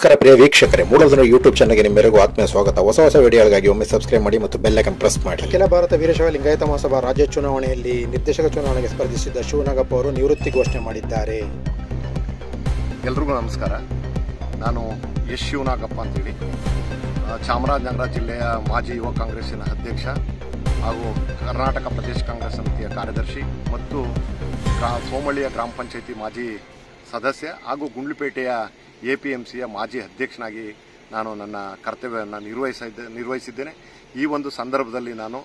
ನಮಸ್ಕಾರ ಪ್ರಿಯ ವೀಕ್ಷಕರೇ ಮೂಡೋದನ ಯೂಟ್ಯೂಬ್ ಚಾನಲ್ಗೆ ನಿಮ್ಮೆಲ್ಲರಿಗೂ ಆತ್ಮೀಯ ಸ್ವಾಗತ. ಹೊಸ ಹೊಸ ವಿಡಿಯೋಗಳಿಗಾಗಿ ಒಮ್ಮೆ ಸಬ್ಸ್ಕ್ರೈಬ್ ಮಾಡಿ ಮತ್ತು ಬೆಲ್ ಐಕನ್ ಪ್ರೆಸ್ ಮಾಡಿ. ಅಖಿಲ ಭಾರತ ವೀರಶೈವ ಲಿಂಗಾಯತ ಮಹಾಸಭಾ ರಾಜ್ಯ ಚುನಾವಣೆಯಲ್ಲಿ ನಿರ್ದೇಶಕ ಚುನಾವಣೆಗೆ ಸ್ಪರ್ಧಿಸಿದ್ದ ಶಿವನಾಗಪ್ಪ ಅವರು ನಿವೃತ್ತಿ ಘೋಷಣೆ ಮಾಡಿದ್ದಾರೆ. ಎಲ್ರಿಗೂ ನಮಸ್ಕಾರ. ನಾನು ಎಸ್ ಶಿವನಾಗಪ್ಪ ಅಂತೇಳಿ. ಚಾಮರಾಜನಗರ ಜಿಲ್ಲೆಯ ಮಾಜಿ ಯುವ ಕಾಂಗ್ರೆಸ್ಸಿನ ಅಧ್ಯಕ್ಷ ಹಾಗೂ ಕರ್ನಾಟಕ ಪ್ರದೇಶ ಕಾಂಗ್ರೆಸ್ ಸಮಿತಿಯ ಕಾರ್ಯದರ್ಶಿ ಮತ್ತು ಗ್ರಾ ಸೋಮಳ್ಳಿಯ ಗ್ರಾಮ ಪಂಚಾಯಿತಿ ಮಾಜಿ ಸದಸ್ಯ ಹಾಗೂ ಗುಂಡ್ಲುಪೇಟೆಯ ಎ ಪಿ ಎಂ ಸಿಯ ಮಾಜಿ ಅಧ್ಯಕ್ಷನಾಗಿ ನಾನು ನನ್ನ ಕರ್ತವ್ಯವನ್ನು ನಿರ್ವಹಿಸಿದ್ದೆ ನಿರ್ವಹಿಸಿದ್ದೇನೆ. ಈ ಒಂದು ಸಂದರ್ಭದಲ್ಲಿ ನಾನು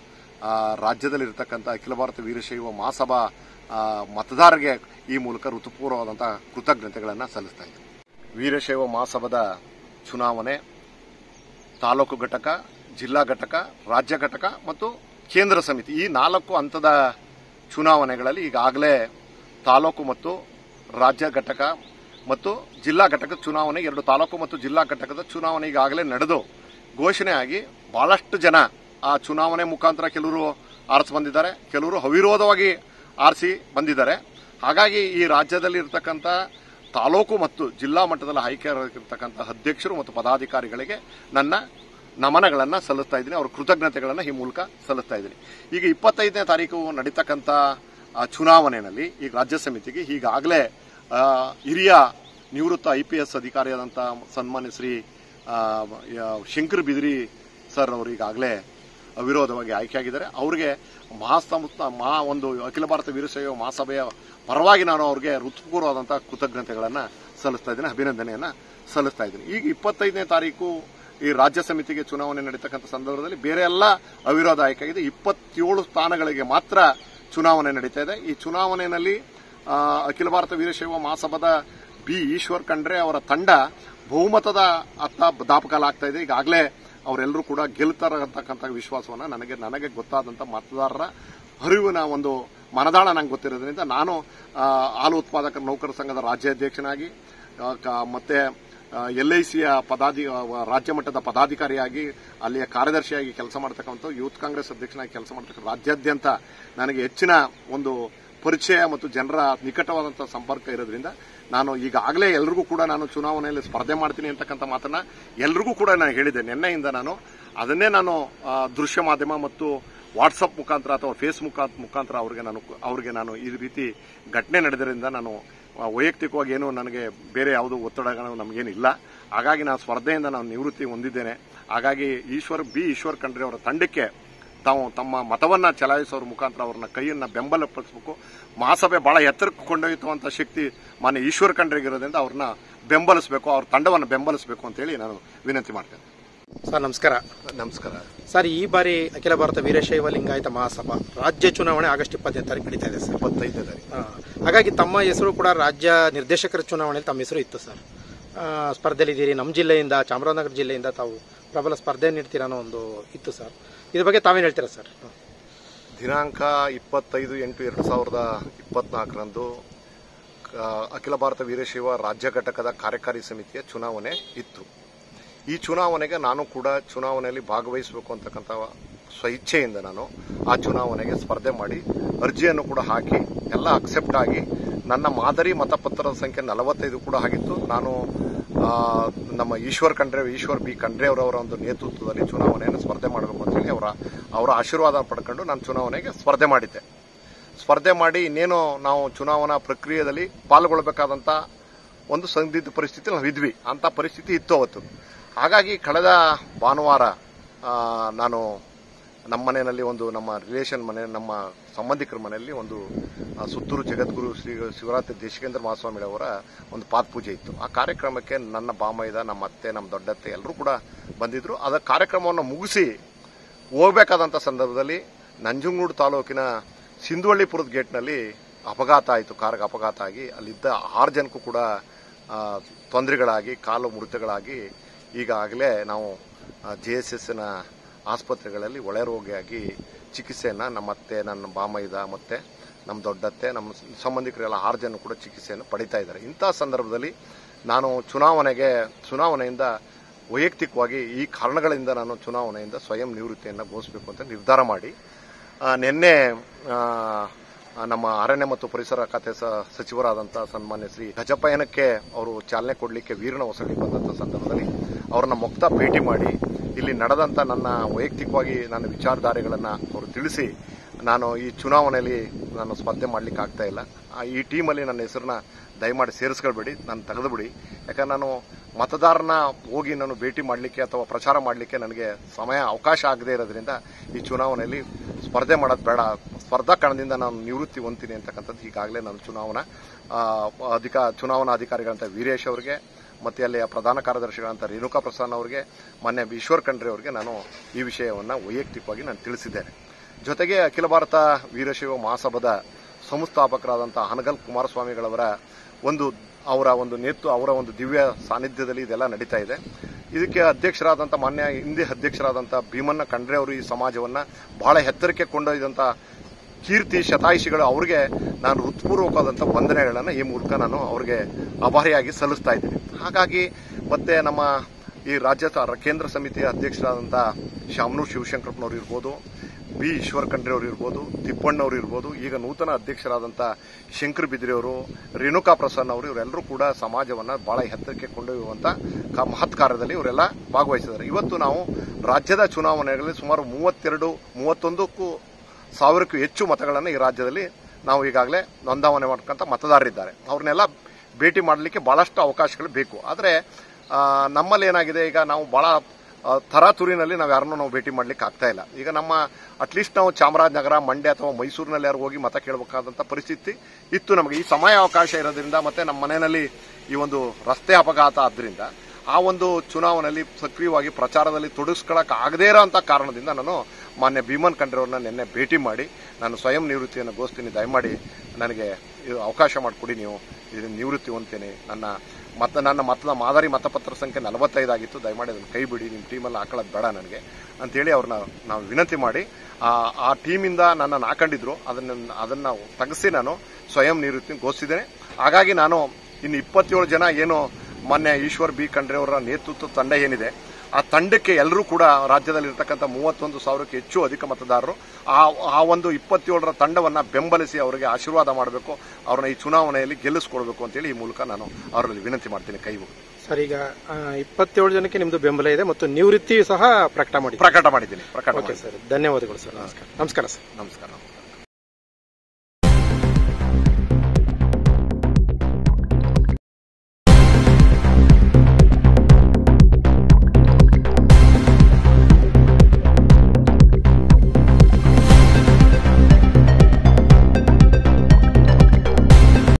ರಾಜ್ಯದಲ್ಲಿರ್ತಕ್ಕಂಥ ಅಖಿಲ ಭಾರತ ವೀರಶೈವ ಮಹಾಸಭಾ ಮತದಾರರಿಗೆ ಈ ಮೂಲಕ ಋತುಪೂರ್ವವಾದಂಥ ಕೃತಜ್ಞತೆಗಳನ್ನು ಸಲ್ಲಿಸ್ತಾ ವೀರಶೈವ ಮಹಾಸಭಾದ ಚುನಾವಣೆ, ತಾಲೂಕು ಘಟಕ, ಜಿಲ್ಲಾ ಘಟಕ, ರಾಜ್ಯ ಘಟಕ ಮತ್ತು ಕೇಂದ್ರ ಸಮಿತಿ ಈ ನಾಲ್ಕು ಹಂತದ ಚುನಾವಣೆಗಳಲ್ಲಿ ಈಗಾಗಲೇ ತಾಲೂಕು ಮತ್ತು ರಾಜ್ಯ ಘಟಕ ಮತ್ತು ಜಿಲ್ಲಾ ಘಟಕದ ಚುನಾವಣೆ, ಎರಡು ತಾಲೂಕು ಮತ್ತು ಜಿಲ್ಲಾ ಘಟಕದ ಚುನಾವಣೆ ಈಗಾಗಲೇ ನಡೆದು ಘೋಷಣೆ ಆಗಿ ಬಹಳಷ್ಟು ಜನ ಆ ಚುನಾವಣೆ ಮುಖಾಂತರ ಕೆಲವರು ಆರಿಸಿ ಬಂದಿದ್ದಾರೆ. ಕೆಲವರು ಅವಿರೋಧವಾಗಿ ಆರಿಸಿ ಬಂದಿದ್ದಾರೆ. ಹಾಗಾಗಿ ಈ ರಾಜ್ಯದಲ್ಲಿ ಇರತಕ್ಕಂಥ ತಾಲೂಕು ಮತ್ತು ಜಿಲ್ಲಾ ಮಟ್ಟದಲ್ಲಿ ಆಯ್ಕೆಯಾಗಿರ್ತಕ್ಕಂಥ ಅಧ್ಯಕ್ಷರು ಮತ್ತು ಪದಾಧಿಕಾರಿಗಳಿಗೆ ನನ್ನ ನಮನಗಳನ್ನು ಸಲ್ಲಿಸ್ತಾ ಇದ್ದೀನಿ. ಅವರ ಕೃತಜ್ಞತೆಗಳನ್ನು ಈ ಮೂಲಕ ಸಲ್ಲಿಸ್ತಾ ಇದ್ದೀನಿ. ಈಗ ಇಪ್ಪತ್ತೈದನೇ ತಾರೀಕು ನಡೀತಕ್ಕಂಥ ಚುನಾವಣೆಯಲ್ಲಿ ಈಗ ರಾಜ್ಯ ಸಮಿತಿಗೆ ಈಗಾಗಲೇ ಹಿರಿಯ ನಿವೃತ್ತ ಐ ಪಿ ಎಸ್ ಅಧಿಕಾರಿಯಾದಂಥ ಸನ್ಮಾನ್ಯ ಶ್ರೀ ಶಂಕರ್ ಬಿದಿರಿ ಸರ್ ಅವರು ಈಗಾಗಲೇ ಅವಿರೋಧವಾಗಿ ಆಯ್ಕೆಯಾಗಿದ್ದಾರೆ. ಅವರಿಗೆ ಮಹಾಸಂಸ್ಥ ಮಹಾ ಒಂದು ಅಖಿಲ ಭಾರತ ವೀರಶೈವ ಮಹಾಸಭೆಯ ಪರವಾಗಿ ನಾನು ಅವ್ರಿಗೆ ಋತುಪೂರ್ವವಾದಂಥ ಕೃತಜ್ಞತೆಗಳನ್ನು ಸಲ್ಲಿಸ್ತಾ ಇದ್ದೀನಿ, ಅಭಿನಂದನೆಯನ್ನು ಸಲ್ಲಿಸ್ತಾ ಇದ್ದೀನಿ. ಈಗ ಇಪ್ಪತ್ತೈದನೇ ತಾರೀಕು ಈ ರಾಜ್ಯ ಸಮಿತಿಗೆ ಚುನಾವಣೆ ನಡೀತಕ್ಕಂಥ ಸಂದರ್ಭದಲ್ಲಿ ಬೇರೆ ಎಲ್ಲ ಅವಿರೋಧ ಆಯ್ಕೆಯಾಗಿದೆ. ಇಪ್ಪತ್ತೇಳು ಸ್ಥಾನಗಳಿಗೆ ಮಾತ್ರ ಚುನಾವಣೆ ನಡೀತಾ ಇದೆ. ಈ ಚುನಾವಣೆಯಲ್ಲಿ ಅಖಿಲ ಭಾರತ ವೀರಶೈವ ಮಹಾಸಭಾದ ಬಿ ಈಶ್ವರ್ ಖಂಡ್ರೆ ಅವರ ತಂಡ ಬಹುಮತದ ಅತ್ತ ದಾಪಕಾಲಾಗ್ತಾ ಇದೆ. ಈಗಾಗಲೇ ಅವರೆಲ್ಲರೂ ಕೂಡ ಗೆಲ್ತಾರೆ ಅಂತಕ್ಕಂಥ ವಿಶ್ವಾಸವನ್ನು ನನಗೆ ನನಗೆ ಗೊತ್ತಾದಂಥ ಮತದಾರರ ಅರಿವಿನ ಒಂದು ಮನದಾಳ ನಂಗೆ ಗೊತ್ತಿರೋದ್ರಿಂದ ನಾನು ಹಾಲು ಉತ್ಪಾದಕರ ನೌಕರ ಸಂಘದ ರಾಜ್ಯಾಧ್ಯಕ್ಷನಾಗಿ ಮತ್ತೆ ಸಿಯ ಪದಾಧಿ ರಾಜ್ಯ ಮಟ್ಟದ ಪದಾಧಿಕಾರಿಯಾಗಿ, ಅಲ್ಲಿಯ ಕಾರ್ಯದರ್ಶಿಯಾಗಿ ಕೆಲಸ ಮಾಡ್ತಕ್ಕಂಥ ಯೂತ್ ಕಾಂಗ್ರೆಸ್ ಅಧ್ಯಕ್ಷನಾಗಿ ಕೆಲಸ ಮಾಡ್ತಕ್ಕಂಥ ರಾಜ್ಯಾದ್ಯಂತ ನನಗೆ ಹೆಚ್ಚಿನ ಒಂದು ಪರಿಚಯ ಮತ್ತು ಜನರ ನಿಕಟವಾದಂತಹ ಸಂಪರ್ಕ ಇರೋದ್ರಿಂದ ನಾನು ಈಗಾಗಲೇ ಎಲ್ರಿಗೂ ಕೂಡ ನಾನು ಚುನಾವಣೆಯಲ್ಲಿ ಸ್ಪರ್ಧೆ ಮಾಡ್ತೀನಿ ಅಂತಕ್ಕಂಥ ಮಾತನ್ನ ಎಲ್ರಿಗೂ ಕೂಡ ನಾನು ಹೇಳಿದೆ. ನಿನ್ನೆಯಿಂದ ನಾನು ಅದನ್ನೇ ನಾನು ದೃಶ್ಯ ಮಾಧ್ಯಮ ಮತ್ತು ವಾಟ್ಸಪ್ ಮುಖಾಂತರ ಅಥವಾ ಫೇಸ್ ಮುಖಾಂತರ ಅವ್ರಿಗೆ ನಾನು ಅವ್ರಿಗೆ ನಾನು ಈ ರೀತಿ ಘಟನೆ ನಡೆದರಿಂದ ನಾನು ವೈಯಕ್ತಿಕವಾಗಿ ಏನು ನನಗೆ ಬೇರೆ ಯಾವುದೋ ಒತ್ತಡಗಳು ನಮಗೇನಿಲ್ಲ. ಹಾಗಾಗಿ ನಾನು ಸ್ಪರ್ಧೆಯಿಂದ ನಾನು ನಿವೃತ್ತಿ ಹೊಂದಿದ್ದೇನೆ. ಹಾಗಾಗಿ ಈಶ್ವರ್, ಬಿ ಈಶ್ವರ್ ಖಂಡ್ರೆ ಅವರ ತಂಡಕ್ಕೆ ತಾವು ತಮ್ಮ ಮತವನ್ನು ಚಲಾಯಿಸೋರ ಮುಖಾಂತರ ಅವ್ರನ್ನ ಕೈಯನ್ನ ಬೆಂಬಲಪಡಿಸಬೇಕು. ಮಹಾಸಭೆ ಭಾಳ ಎತ್ತರಕ್ಕೆ ಕೊಂಡೊಯ್ಯುವಂಥ ಶಕ್ತಿ ಮಾನ್ಯ ಈಶ್ವರ ಖಂಡ್ರಿಗಿರೋದ್ರಿಂದ ಅವ್ರನ್ನ ಬೆಂಬಲಿಸಬೇಕು ಅವ್ರ ತಂಡವನ್ನು ಬೆಂಬಲಿಸಬೇಕು ಅಂತೇಳಿ ನಾನು ವಿನಂತಿ ಮಾಡ್ತೇನೆ. ಸರ್ ನಮಸ್ಕಾರ. ನಮಸ್ಕಾರ. ಸರ್ ಈ ಬಾರಿ ಅಖಿಲ ಭಾರತ ವೀರಶೈವ ಲಿಂಗಾಯತ ಮಹಾಸಭಾ ರಾಜ್ಯ ಚುನಾವಣೆ ಆಗಸ್ಟ್ ಇಪ್ಪತ್ತೈದು ತಾರೀಕು ನಡೀತಾ ಇದೆ ಸರ್. ಇಪ್ಪತ್ತೈದನೇ ತಾರೀಕು ಹಾಗಾಗಿ ತಮ್ಮ ಹೆಸರು ಕೂಡ ರಾಜ್ಯ ನಿರ್ದೇಶಕರ ಚುನಾವಣೆಯಲ್ಲಿ ತಮ್ಮ ಹೆಸರು ಇತ್ತು ಸರ್. ಆ, ಸ್ಪರ್ಧೆಲಿದ್ದೀರಿ ನಮ್ಮ ಜಿಲ್ಲೆಯಿಂದ ಚಾಮರಾಜನಗರ ಜಿಲ್ಲೆಯಿಂದ ತಾವು ಪ್ರಬಲ ಸ್ಪರ್ಧೆ ನೀಡ್ತೀರ ಅನ್ನೋ ಒಂದು ಇತ್ತು ಸರ್. ಇದ್ರ ಬಗ್ಗೆ ತಾವೇನು ಹೇಳ್ತೀರಾ ಸರ್? ದಿನಾಂಕ ಇಪ್ಪತ್ತೈದು ಎಂಟು ಎರಡು ಸಾವಿರದ ಇಪ್ಪತ್ನಾಲ್ಕರಂದು ಅಖಿಲ ಭಾರತ ವೀರಶೈವ ರಾಜ್ಯ ಘಟಕದ ಕಾರ್ಯಕಾರಿ ಸಮಿತಿಯ ಚುನಾವಣೆ ಇತ್ತು. ಈ ಚುನಾವಣೆಗೆ ನಾನು ಕೂಡ ಚುನಾವಣೆಯಲ್ಲಿ ಭಾಗವಹಿಸಬೇಕು ಅಂತಕ್ಕಂಥ ಸ್ವಇಚ್ಛೆಯಿಂದ ನಾನು ಆ ಚುನಾವಣೆಗೆ ಸ್ಪರ್ಧೆ ಮಾಡಿ ಅರ್ಜಿಯನ್ನು ಕೂಡ ಹಾಕಿ ಎಲ್ಲ ಅಕ್ಸೆಪ್ಟ್ ಆಗಿ ನನ್ನ ಮಾದರಿ ಮತಪತ್ರದ ಸಂಖ್ಯೆ ನಲವತ್ತೈದು ಕೂಡ ಆಗಿತ್ತು. ನಾನು ನಮ್ಮ ಈಶ್ವರ್ ಖಂಡ್ರೆ, ಈಶ್ವರ್ ಬಿ ಖಂಡ್ರೆ ಅವರವರ ಒಂದು ನೇತೃತ್ವದಲ್ಲಿ ಚುನಾವಣೆಯನ್ನು ಸ್ಪರ್ಧೆ ಮಾಡಬೇಕು ಅಂತೇಳಿ ಅವರ ಅವರ ಆಶೀರ್ವಾದ ಪಡ್ಕೊಂಡು ನಾನು ಚುನಾವಣೆಗೆ ಸ್ಪರ್ಧೆ ಮಾಡಿದ್ದೆ. ಸ್ಪರ್ಧೆ ಮಾಡಿ ಇನ್ನೇನು ನಾವು ಚುನಾವಣಾ ಪ್ರಕ್ರಿಯೆಯಲ್ಲಿ ಪಾಲ್ಗೊಳ್ಬೇಕಾದಂಥ ಒಂದು ಸಂದಿಗ್ಧ ಪರಿಸ್ಥಿತಿ ನಾವು ಇದ್ವಿ. ಅಂತ ಪರಿಸ್ಥಿತಿ ಇತ್ತು ಅವತ್ತು. ಹಾಗಾಗಿ ಕಳೆದ ಭಾನುವಾರ ನಾನು ನಮ್ಮ ಮನೆಯಲ್ಲಿ ಒಂದು ನಮ್ಮ ರಿಲೇಷನ್ ಮನೆ, ನಮ್ಮ ಸಂಬಂಧಿಕರ ಮನೆಯಲ್ಲಿ ಒಂದು ಸುತ್ತೂರು ಜಗದ್ಗುರು ಶ್ರೀ ಶಿವರಾತ್ರಿ ದೇಶಿಕೇಂದ್ರ ಮಹಾಸ್ವಾಮಿಯವರ ಒಂದು ಪಾದಪೂಜೆ ಇತ್ತು. ಆ ಕಾರ್ಯಕ್ರಮಕ್ಕೆ ನನ್ನ ಬಾಮೈದ ನಮ್ಮ ಅತ್ತೆ, ನಮ್ಮ ದೊಡ್ಡತ್ತೆ ಎಲ್ಲರೂ ಕೂಡ ಬಂದಿದ್ರು. ಅದರ ಕಾರ್ಯಕ್ರಮವನ್ನು ಮುಗಿಸಿ ಹೋಗಬೇಕಾದಂಥ ಸಂದರ್ಭದಲ್ಲಿ ನಂಜುಂಗೂಡು ತಾಲೂಕಿನ ಸಿಂಧುವಳ್ಳಿಪುರದ ಗೇಟ್ನಲ್ಲಿ ಅಪಘಾತ ಆಯಿತು. ಕಾರ್ಗೆ ಅಪಘಾತ ಆಗಿ ಅಲ್ಲಿದ್ದ ಆರು ಜನಕ್ಕೂ ಕೂಡ ತೊಂದರೆಗಳಾಗಿ, ಕಾಲು ಮುರಿತಗಳಾಗಿ ಈಗಾಗಲೇ ನಾವು ಜೆ ಎಸ್ ಎಸ್ನ ಆಸ್ಪತ್ರೆಗಳಲ್ಲಿ ಒಳೆ ರೋಗಿಯಾಗಿ ಚಿಕಿತ್ಸೆಯನ್ನು ನಮ್ಮ ಅತ್ತೆ, ನನ್ನ ಬಾಮೈದ ಮತ್ತೆ ನಮ್ಮ ದೊಡ್ಡತ್ತೆ, ನಮ್ಮ ಸಂಬಂಧಿಕರೆಲ್ಲ ಆರು ಜನ ಕೂಡ ಚಿಕಿತ್ಸೆಯನ್ನು ಪಡಿತಾ ಇದ್ದಾರೆ. ಇಂಥ ಸಂದರ್ಭದಲ್ಲಿ ನಾನು ಚುನಾವಣೆಗೆ, ಚುನಾವಣೆಯಿಂದ ವೈಯಕ್ತಿಕವಾಗಿ ಈ ಕಾರಣಗಳಿಂದ ನಾನು ಚುನಾವಣೆಯಿಂದ ಸ್ವಯಂ ನಿವೃತ್ತಿಯನ್ನು ಘೋಷಿಸಬೇಕು ಅಂತ ನಿರ್ಧಾರ ಮಾಡಿ ನಿನ್ನೆ ನಮ್ಮ ಅರಣ್ಯ ಮತ್ತು ಪರಿಸರ ಖಾತೆ ಸ- ಸಚಿವರಾದಂತಹ ಸನ್ಮಾನ್ಯ ಶ್ರೀ ಗಜಪಯಣಕ್ಕೆ ಅವರು ಚಾಲನೆ ಕೊಡಲಿಕ್ಕೆ ವೀರನ ಹೊಸಳಿ ಬಂದಂತಹ ಸಂದರ್ಭದಲ್ಲಿ ಅವರನ್ನ ಮುಕ್ತ ಭೇಟಿ ಮಾಡಿ ಇಲ್ಲಿ ನಡೆದಂತ ನನ್ನ ವೈಯಕ್ತಿಕವಾಗಿ ನನ್ನ ವಿಚಾರಧಾರೆಗಳನ್ನ ಅವರು ತಿಳಿಸಿ ನಾನು ಈ ಚುನಾವಣೆಯಲ್ಲಿ ನಾನು ಸ್ಪರ್ಧೆ ಮಾಡ್ಲಿಕ್ಕೆ ಆಗ್ತಾ ಇಲ್ಲ. ಈ ಟೀಮಲ್ಲಿ ನನ್ನ ಹೆಸರನ್ನ ದಯಮಾಡಿ ಸೇರಿಸ್ಕೊಳ್ಬೇಡಿ, ನಾನು ತೆಗೆದುಬಿಡಿ. ಯಾಕಂದ್ರೆ ನಾನು ಮತದಾರನ ಹೋಗಿ ನಾನು ಭೇಟಿ ಮಾಡಲಿಕ್ಕೆ ಅಥವಾ ಪ್ರಚಾರ ಮಾಡಲಿಕ್ಕೆ ನನಗೆ ಸಮಯ, ಅವಕಾಶ ಆಗದೇ ಇರೋದ್ರಿಂದ ಈ ಚುನಾವಣೆಯಲ್ಲಿ ಸ್ಪರ್ಧೆ ಮಾಡೋದು ಬೇಡ. ಸ್ಪರ್ಧಾ ಕಣದಿಂದ ನಾನು ನಿವೃತ್ತಿ ಹೊಂತೀನಿ ಅಂತಕ್ಕಂಥದ್ದು ಈಗಾಗಲೇ ನಾನು ಚುನಾವಣಾ. ಅಧಿಕ, ಚುನಾವಣಾ ಅಧಿಕಾರಿಗಳಂತ ವೀರೇಶ್ ಅವರಿಗೆ, ಮತ್ತು ಅಲ್ಲಿಯ ಪ್ರಧಾನ ಕಾರ್ಯದರ್ಶಿಗಳಂತ ರೇಣುಕಾ ಪ್ರಸಾದ್ ಅವರಿಗೆ ಮೊನ್ನೆ ಈಶ್ವರ್ ಖಂಡ್ರೆ ಅವರಿಗೆ ನಾನು ಈ ವಿಷಯವನ್ನು ವೈಯಕ್ತಿಕವಾಗಿ ನಾನು ತಿಳಿಸಿದ್ದೇನೆ. ಜೊತೆಗೆ ಅಖಿಲ ಭಾರತ ವೀರಶೈವ ಮಹಾಸಭಾದ ಸಂಸ್ಥಾಪಕರಾದಂಥ ಹನಗಲ್ ಕುಮಾರಸ್ವಾಮಿಗಳವರ ಒಂದು, ಅವರ ಒಂದು ನೇತೃತ್ವ ಅವರ ಒಂದು ದಿವ್ಯ ಸಾನ್ನಿಧ್ಯದಲ್ಲಿ ಇದೆಲ್ಲ ನಡೀತಾ ಇದೆ. ಇದಕ್ಕೆ ಅಧ್ಯಕ್ಷರಾದಂಥ ಮಾನ್ಯ ಹಿಂದೆ ಅಧ್ಯಕ್ಷರಾದಂಥ ಭೀಮಣ್ಣ ಖಂಡ್ರೆ ಅವರು ಈ ಸಮಾಜವನ್ನು ಬಹಳ ಎತ್ತರಕ್ಕೆ ಕೊಂಡೊಯ್ದಂಥ ಕೀರ್ತಿ ಶತಾಯಿಷಿಗಳು ಅವ್ರಿಗೆ ನಾನು ಹೃತ್ಪೂರ್ವಕವಾದಂಥ ವಂದನೆಗಳನ್ನು ಈ ಮೂಲಕ ನಾನು ಅವ್ರಿಗೆ ಆಭಾರಿಯಾಗಿ ಸಲ್ಲಿಸ್ತಾ ಇದ್ದೀನಿ. ಹಾಗಾಗಿ ಮತ್ತೆ ನಮ್ಮ ಈ ರಾಜ್ಯ ಕೇಂದ್ರ ಸಮಿತಿಯ ಅಧ್ಯಕ್ಷರಾದಂಥ ಶಾಮನೂರ್ ಶಿವಶಂಕರಪ್ಪನವ್ರು ಇರ್ಬೋದು, ಬಿ ಈಶ್ವರ್ ಖಂಡ್ರೆ ಅವರು ಇರ್ಬೋದು, ತಿಪ್ಪಣ್ಣವ್ರು ಇರ್ಬೋದು, ಈಗ ನೂತನ ಅಧ್ಯಕ್ಷರಾದಂಥ ಶಂಕರ್ ಬಿದ್ರಿಯವರು, ರೇಣುಕಾ ಪ್ರಸನ್ನ ಅವರು, ಇವರೆಲ್ಲರೂ ಕೂಡ ಸಮಾಜವನ್ನು ಬಹಳ ಎತ್ತರಕ್ಕೆ ಕೊಂಡೊಯ್ಯುವಂಥ ಮಹತ್ ಕಾರ್ಯದಲ್ಲಿ ಇವರೆಲ್ಲ ಭಾಗವಹಿಸಿದ್ದಾರೆ. ಇವತ್ತು ನಾವು ರಾಜ್ಯದ ಚುನಾವಣೆಗಳಲ್ಲಿ ಸುಮಾರು ಮೂವತ್ತೆರಡು, ಮೂವತ್ತೊಂದಕ್ಕೂ ಸಾವಿರಕ್ಕೂ ಹೆಚ್ಚು ಮತಗಳನ್ನು ಈ ರಾಜ್ಯದಲ್ಲಿ ನಾವು ಈಗಾಗಲೇ ನೋಂದಾವಣೆ ಮಾಡ್ಕೊಂತ ಮತದಾರರಿದ್ದಾರೆ. ಅವ್ರನ್ನೆಲ್ಲ ಭೇಟಿ ಮಾಡಲಿಕ್ಕೆ ಬಹಳಷ್ಟು ಅವಕಾಶಗಳು ಬೇಕು. ಆದರೆ ನಮ್ಮಲ್ಲಿ ಏನಾಗಿದೆ? ಈಗ ನಾವು ಆ, ತರಾತುರಿನಲ್ಲಿ ನಾವು ಯಾರನ್ನೂ ನಾವು ಭೇಟಿ ಮಾಡ್ಲಿಕ್ಕೆ ಆಗ್ತಾ ಇಲ್ಲ. ಈಗ ನಮ್ಮ ಅಟ್ಲೀಸ್ಟ್ ನಾವು ಚಾಮರಾಜನಗರ ಮಂಡ್ಯ ಅಥವಾ ಮೈಸೂರಿನಲ್ಲಿ ಯಾರು ಹೋಗಿ ಮತ ಕೇಳಬೇಕಾದಂಥ ಪರಿಸ್ಥಿತಿ ಇತ್ತು ನಮಗೆ. ಈ ಸಮಯ ಅವಕಾಶ ಇರೋದ್ರಿಂದ ಮತ್ತೆ ನಮ್ಮ ಮನೆಯಲ್ಲಿ ಈ ಒಂದು ರಸ್ತೆ ಅಪಘಾತ ಆದ್ರಿಂದ ಆ ಒಂದು ಚುನಾವಣೆಯಲ್ಲಿ ಸಕ್ರಿಯವಾಗಿ ಪ್ರಚಾರದಲ್ಲಿ ತೊಡಗಿಸ್ಕೊಳಕ್ ಆಗದೇ ಇರೋಂಥ ಕಾರಣದಿಂದ ನಾನು ಮಾನ್ಯ ಭೀಮನ್ ಖಂಡ್ರವ್ರನ್ನ ನಿನ್ನೆ ಭೇಟಿ ಮಾಡಿ ನಾನು ಸ್ವಯಂ ನಿವೃತ್ತಿಯನ್ನು ಘೋಷಿಸ್ತೀನಿ ದಯಮಾಡಿ ನನಗೆ ಅವಕಾಶ ಮಾಡಿಕೊಡಿ ನೀವು ಇದನ್ನು ನಿವೃತ್ತಿ ಹೊಂದ್ತೀನಿ. ನನ್ನ ಮತ, ನನ್ನ ಮತದ ಮಾದರಿ ಮತಪತ್ರ ಸಂಖ್ಯೆ ನಲವತ್ತೈದು ಆಗಿತ್ತು. ದಯಮಾಡಿ ಅದನ್ನು ಕೈ ಬಿಡಿ, ನಿಮ್ಮ ಟೀಮಲ್ಲಿ ಹಾಕೊಳ್ಳೋದು ಬೇಡ ನನಗೆ ಅಂತೇಳಿ ಅವ್ರನ್ನ ನಾವು ವಿನಂತಿ ಮಾಡಿ ಆ ಟೀಮಿಂದ ನನ್ನನ್ನು ಹಾಕೊಂಡಿದ್ರು. ಅದನ್ನ, ಅದನ್ನು ತೆಗೆಸಿ ನಾನು ಸ್ವಯಂ ನಿವೃತ್ತಿ ಘೋಷಿಸಿದ್ದೇನೆ. ಹಾಗಾಗಿ ನಾನು ಇನ್ನು ಇಪ್ಪತ್ತೇಳು ಜನ ಏನು ಮೊನ್ನೆ ಈಶ್ವರ್ ಬಿ ಖಂಡ್ರೆ ಅವರ ನೇತೃತ್ವ ತಂಡ ಏನಿದೆ ಆ ತಂಡಕ್ಕೆ ಎಲ್ಲರೂ ಕೂಡ ರಾಜ್ಯದಲ್ಲಿ ಇರತಕ್ಕಂಥ ಮೂವತ್ತೊಂದು ಸಾವಿರಕ್ಕೆ ಹೆಚ್ಚು ಅಧಿಕ ಮತದಾರರು ಆ ಆ ಒಂದು ಇಪ್ಪತ್ತೇಳರ ತಂಡವನ್ನು ಬೆಂಬಲಿಸಿ ಅವರಿಗೆ ಆಶೀರ್ವಾದ ಮಾಡಬೇಕು ಅವ್ರನ್ನ ಈ ಚುನಾವಣೆಯಲ್ಲಿ ಗೆಲ್ಲಿಸ್ಕೊಡ್ಬೇಕು ಅಂತೇಳಿ ಈ ಮೂಲಕ ನಾನು ಅವರಲ್ಲಿ ವಿನಂತಿ ಮಾಡ್ತೀನಿ ಕೈ ಸರಿ ಈಗ ಇಪ್ಪತ್ತೇಳು ಜನಕ್ಕೆ ನಿಮ್ದು ಬೆಂಬಲ ಇದೆ ಮತ್ತು ನಿವೃತ್ತಿ ಸಹ ಪ್ರಕಟ ಮಾಡಿ ಪ್ರಕಟ ಮಾಡಿದ್ದೀನಿ ಪ್ರಕಟ ಓಕೆ ಸರ್ ಧನ್ಯವಾದಗಳು ಸರ್ ನಮಸ್ಕಾರ. ನಮಸ್ಕಾರ ಸರ್. ನಮಸ್ಕಾರ.